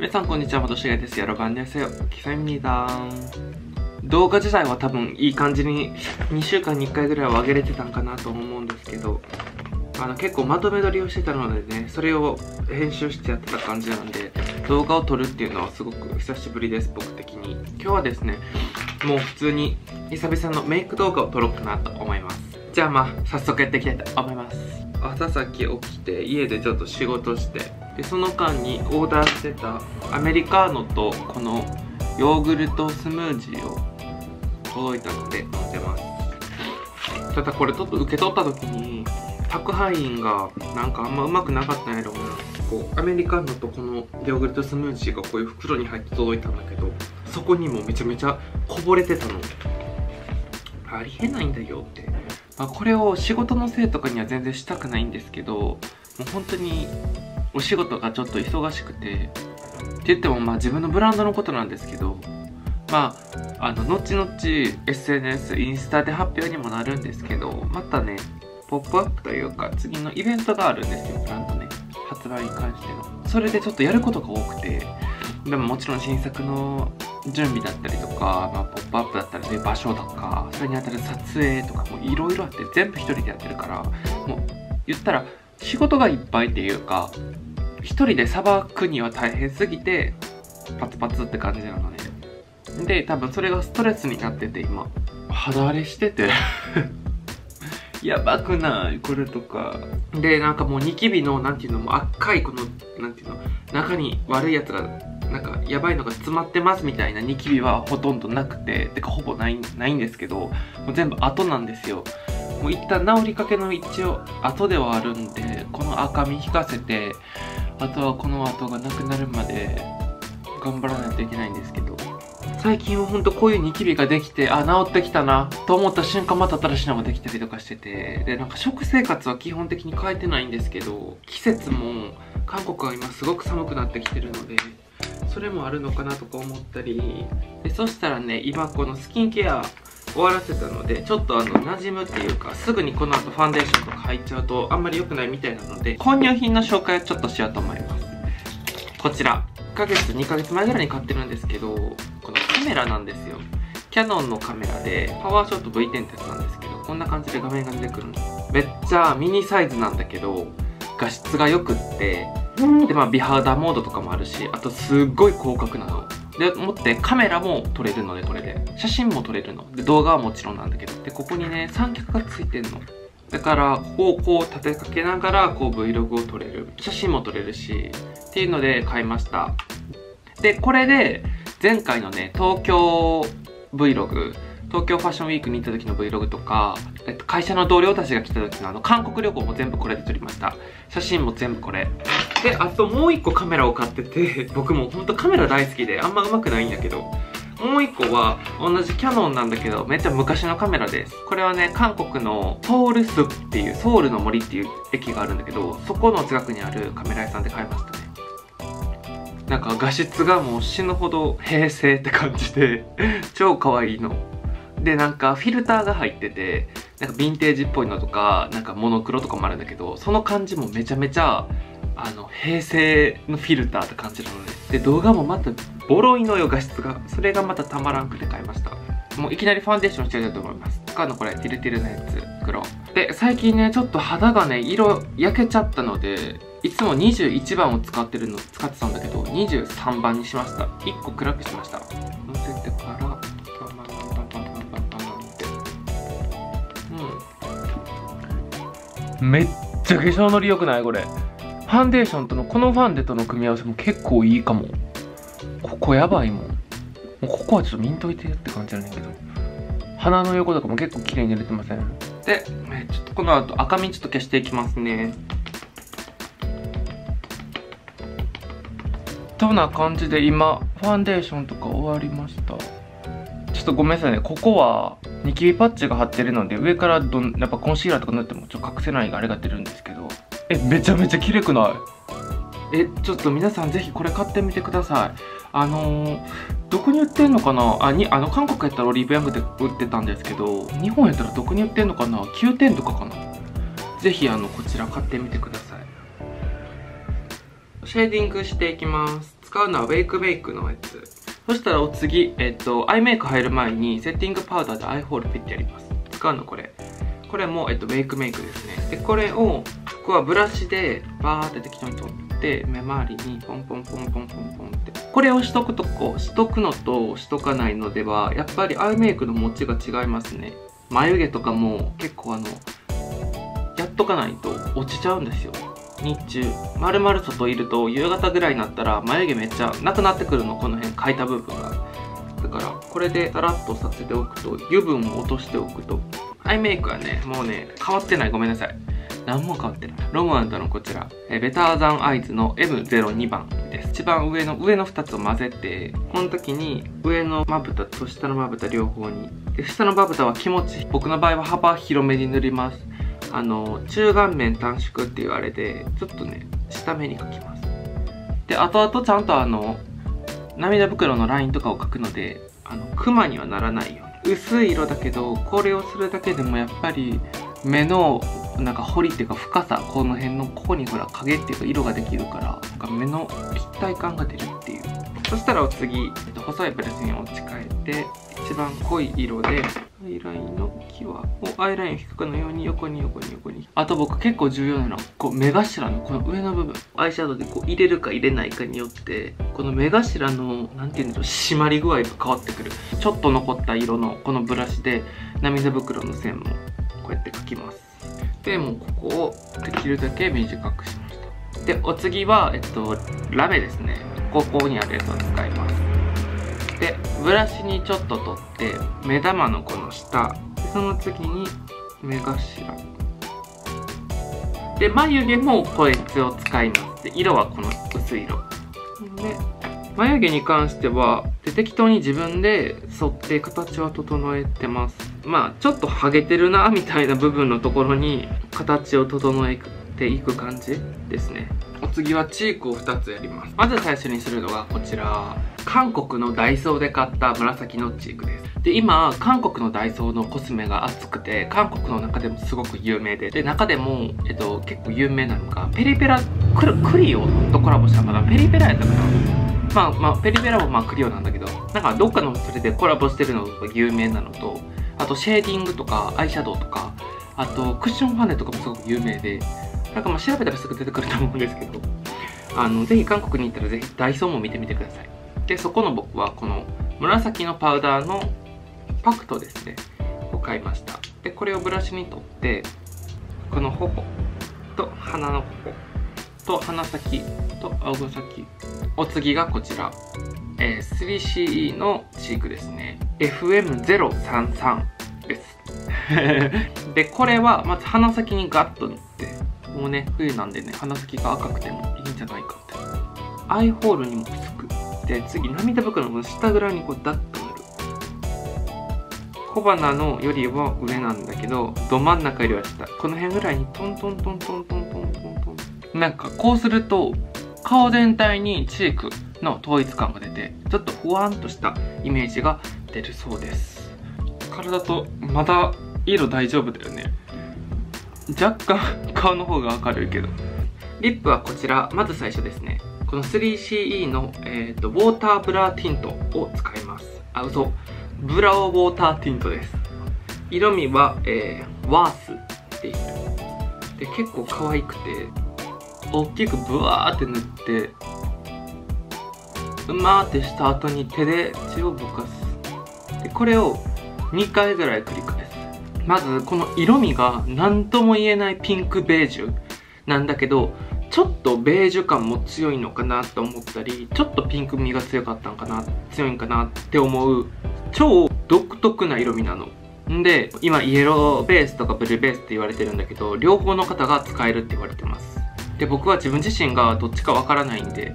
皆さんこんにちは、元しがです。よろばんですよ。キサミだ動画自体は多分いい感じに2週間に1回ぐらいは上げれてたんかなと思うんですけど、あの結構まとめ撮りをしてたのでね、それを編集してやってた感じなんで、動画を撮るっていうのはすごく久しぶりです、僕的に。今日はですね、もう普通に久々のメイク動画を撮ろうかなと思います。じゃあまあ、早速やっていきたいと思います。朝先起きて家でちょっと仕事してでその間にオーダーしてたアメリカーノとこのヨーグルトスムージーを届いたので飲んでます。ただこれちょっと受け取った時に宅配員がなんかあんまうまくなかったんやろうな。こうアメリカーノとこのヨーグルトスムージーがこういう袋に入って届いたんだけどそこにもめちゃめちゃこぼれてたの。ありえないんだよって。まあ、これを仕事のせいとかには全然したくないんですけどもう本当にお仕事がちょっと忙しくてって言ってもまあ自分のブランドのことなんですけどまああの後々 SNS インスタで発表にもなるんですけどまたねポップアップというか次のイベントがあるんですよブランドね。発売に関しての。それでちょっとやることが多くてでももちろん新作の準備だったりとか、まあ、ポップアップだったりそういう場所とかそれにあたる撮影とかもいろいろあって全部一人でやってるからもう言ったら仕事がいっぱいっていうか一人でさばくには大変すぎてパツパツって感じなのね。で多分それがストレスになってて今肌荒れしてて。やばくない？これとか。でなんかもうニキビのなんていうのも赤いこのなんていうの中に悪いやつがなんかやばいのが詰まってますみたいなニキビはほとんどなくて。てかほぼないないんですけどもう全部後なんですよ。もう一旦治りかけの一応後ではあるんでこの赤み引かせてあとはこの後がなくなるまで頑張らないといけないんですけど。最近はほんとこういうニキビができてあ治ってきたなと思った瞬間また新しいのができたりとかしてて。でなんか食生活は基本的に変えてないんですけど季節も韓国は今すごく寒くなってきてるのでそれもあるのかなとか思ったり。でそしたらね今このスキンケア終わらせたのでちょっとあの馴染むっていうかすぐにこの後ファンデーションとか入っちゃうとあんまり良くないみたいなので購入品の紹介をちょっとしようと思います。こちら。1ヶ月2ヶ月前ぐらいに買ってるんですけどこのカメラなんですよ。キヤノンのカメラでパワーショット V10 ってやつなんですけどこんな感じで画面が出てくるのめっちゃミニサイズなんだけど画質が良くってでまあ美肌モードとかもあるしあとすっごい広角なの。でもってカメラも撮れるのでこれで。写真も撮れるの。で動画はもちろんなんだけど。でここにね三脚がついてんの。だからここをこう立てかけながらこう Vlog を撮れる。写真も撮れるしっていうので買いました。でこれで前回のね東京 Vlog 東京ファッションウィークに行った時の Vlog とか、えっと、会社の同僚たちが来た時のあの韓国旅行も全部これで撮りました。写真も全部これ。であともう一個カメラを買ってて 僕もほんとカメラ大好きであんま上手くないんだけどもう一個は同じキャノンなんだけどめっちゃ昔のカメラです。これはね韓国のソウルスっていうソウルの森っていう駅があるんだけどそこの近くにあるカメラ屋さんで買いましたね。なんか画質がもう死ぬほど平成って感じで 超可愛いの。でなんかフィルターが入っててなんかヴィンテージっぽいのとかなんかモノクロとかもあるんだけどその感じもめちゃめちゃあの平成のフィルターって感じなのでで動画もまたボロいのよ画質がそれがまたたまらんくて買いました。もういきなりファンデーションしちゃうと思います。使うのこれティルティルのやつ黒で最近ねちょっと肌がね色焼けちゃったのでいつも21番を使ってるの使ってたんだけど23番にしました。1個暗くしました。めっちゃ化粧のり良くない？これ。ファンデーションとのこのファンデとの組み合わせも結構いいかも。ここやばいもん。もうここはちょっと見んといてって感じなんだけど。鼻の横とかも結構綺麗に塗れてません？でちょっとこの後赤みちょっと消していきますね。とな感じで今ファンデーションとか終わりました？ちょっとごめんなさいね。ここはニキビパッチが貼ってるので上からどんやっぱコンシーラーとか塗ってもちょっと隠せないがあれが出るんですけど。えめちゃめちゃ綺麗くない？えちょっと皆さんぜひこれ買ってみてください。あのー、どこに売ってんのかな？あにあの韓国やったらオリーブヤングで売ってたんですけど日本やったらどこに売ってんのかな？9点とかかな？ぜひあのこちら買ってみてください。シェーディングしていきます。使うのはウェイクメイクのやつ。そしたらお次、えっと、アイメイク入る前にセッティングパウダーでアイホールピッてやります。使うのこれ。これも、えっと、ウェイクメイクですね。でこれをここはブラシでバーって適当に取って目周りにポンポンポンポンポンポンって。これをしとくとこうしとくのとしとかないのではやっぱりアイメイクの持ちが違いますね。眉毛とかも結構あのやっとかないと落ちちゃうんですよ。日中まるまる外いると夕方ぐらいになったら眉毛めっちゃなくなってくるのこの辺描いた部分が。だからこれでさらっとさせておくと油分を落としておくとアイメイクはねもうね変わってない。ごめんなさい。何も変わってない。ロムアンドのこちら。えベターザンアイズの M02 番です。一番上の上の2つを混ぜてこの時に上のまぶたと下のまぶた両方に。で下のまぶたは気持ち僕の場合は幅広めに塗ります。あの中顔面短縮って言われてちょっとね下目に描きます。で後々ちゃんとあの涙袋のラインとかを描くのであのクマにはならないように。薄い色だけどこれをするだけでもやっぱり目のなんか彫りっていうか深さこの辺のここにほら影っていうか色ができるからなんか目の立体感が出るっていう。そしたらお次、細いブラシに持ち替えて一番濃い色でアイラインの際をアイラインを引くかのように横に横に横に。あと僕結構重要なのはこう目頭のこの上の部分。アイシャドウでこう入れるか入れないかによってこの目頭の何て言うんだろう締まり具合が変わってくる。ちょっと残った色のこのブラシで涙袋の線もこうやって描きます。でもうここをできるだけ短くしました。でお次はえっとラメですね。ここにあるやつを使います。でブラシにちょっと取って目玉のこの下その次に目頭。で眉毛もこいつを使います。で色はこの薄い色。で眉毛に関してはで適当に自分で沿って形は整えてます。まあちょっとハゲてるなみたいな部分のところに形を整えていく感じですね。お次はチークを2つやります。まず最初にするのがこちら。韓国のダイソーで買った紫のチークですで今韓国のダイソーのコスメが熱くて韓国の中でもすごく有名でで中でも、えっと、結構有名なのがペリペラクルクリオとコラボしたのがペリペラやったかな？まあまあペリペラもまあクリオなんだけどなんかどっかのそれでコラボしてるのが有名なのとあとシェーディングとかアイシャドウとかあとクッションファンデとかもすごく有名でなんかまあ調べたらすぐ出てくると思うんですけどあのぜひ韓国に行ったらぜひダイソーも見てみてください。でそこの僕はこの紫のパウダーのパクトですね。を買いました。でこれをブラシに取ってこの頬と鼻の頬と鼻先と顎先お次がこちら、えー、3CE のチークですね。FM033 です。でこれはまず鼻先にガッと塗ってもうね冬なんでね鼻先が赤くてもいいんじゃないかって。アイホールにも薄く。で次涙袋の下ぐらいにこうダッと小鼻のよりは上なんだけどど真ん中よりは下。この辺ぐらいにトントントントントントントン。トンなんかこうすると顔全体にチークの統一感が出てちょっとふわんとしたイメージが出るそうです。体とまだ色大丈夫だよね。若干顔の方が明るいけど。リップはこちらまず最初ですね。この 3CE の、えーと、ウォーターブラーティントを使います。あ嘘。ブラオウォーターティントです。色味は、えー、ワースっていう。で結構可愛くて大きくブワーって塗ってうまーってした後に手で血をぼかす。でこれを2回ぐらい繰り返す。まずこの色味が何とも言えないピンクベージュなんだけどちょっとベージュ感も強いのかなと思ったりちょっとピンク味が強かったんかな強いんかなって思う超独特な色味なの。んで今イエローベースとかブルーベースって言われてるんだけど両方の方が使えるって言われてます。で僕は自分自身がどっちかわからないんで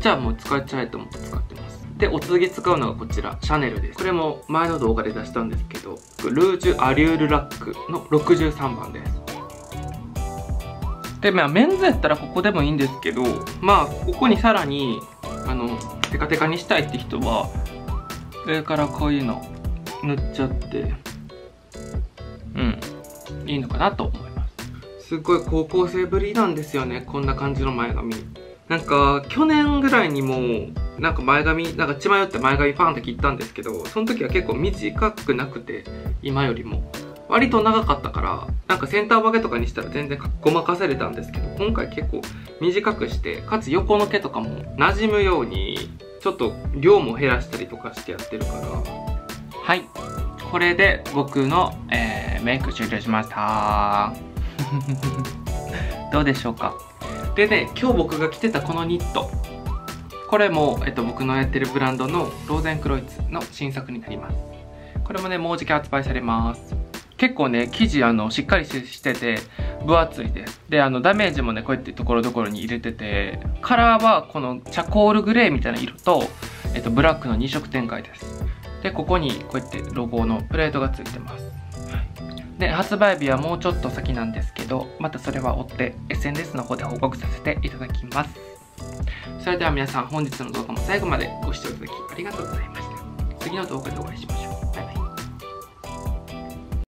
じゃあもう使っちゃえと思って使ってます。でお次使うのがこちらシャネルです。これも前の動画で出したんですけどルージュアリュールラックの63番です。でまあメンズやったらここでもいいんですけどまあここにさらにあのテカテカにしたいって人は上からこういうの塗っちゃって。うん。いいのかなと思います。すっごい高校生ぶりなんですよね。こんな感じの前髪。なんか去年ぐらいにもなんか前髪なんか血迷って前髪パンって切ったんですけどその時は結構短くなくて今よりも。割と長かったからなんかセンター分けとかにしたら全然ごまかされたんですけど今回結構短くしてかつ横の毛とかも馴染むようにちょっと量も減らしたりとかしてやってるから。はい。これで僕の、えー、メイク終了しました。どうでしょうか？でね今日僕が着てたこのニット。これも、えっと、僕のやってるブランドのローゼンクロイツの新作になります。これもねもうじき発売されます。結構ね生地あのしっかりしてて分厚いで。すであのダメージもねこうやってところどころに入れててカラーはこのチャコールグレーみたいな色と、えっと、ブラックの2色展開です。でここにこうやってロゴのプレートがついてます。で発売日はもうちょっと先なんですけどまたそれは追って SNS の方で報告させていただきます。それでは皆さん本日の動画も最後までご視聴いただきありがとうございました。次の動画でお会いしましょう。